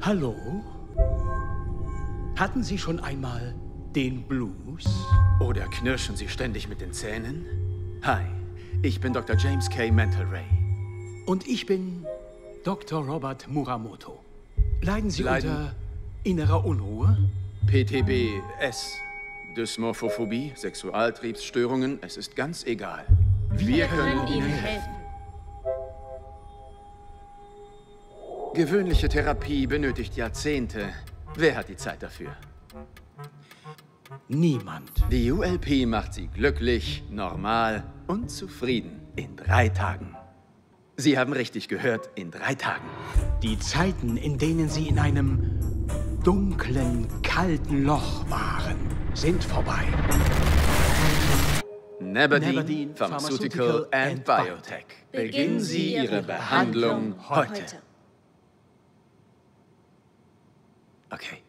Hallo? Hatten Sie schon einmal den Blues? Oder knirschen Sie ständig mit den Zähnen? Hi, ich bin Dr. James K. Mental Ray. Und ich bin Dr. Robert Muramoto. Leiden Sie Leiden- unter innerer Unruhe? PTB, S. Dysmorphophobie, Sexualtriebsstörungen, es ist ganz egal. Wir können können Ihnen helfen. Gewöhnliche Therapie benötigt Jahrzehnte. Wer hat die Zeit dafür? Niemand. Die ULP macht Sie glücklich, normal und zufrieden in drei Tagen. Sie haben richtig gehört, in drei Tagen. Die Zeiten, in denen Sie in einem dunklen, kalten Loch waren, sind vorbei. Neverdeen, Neverdeen Pharmaceutical Pharmaceutical and and Biotech. Beginnen Sie Ihre Behandlung heute. Okay.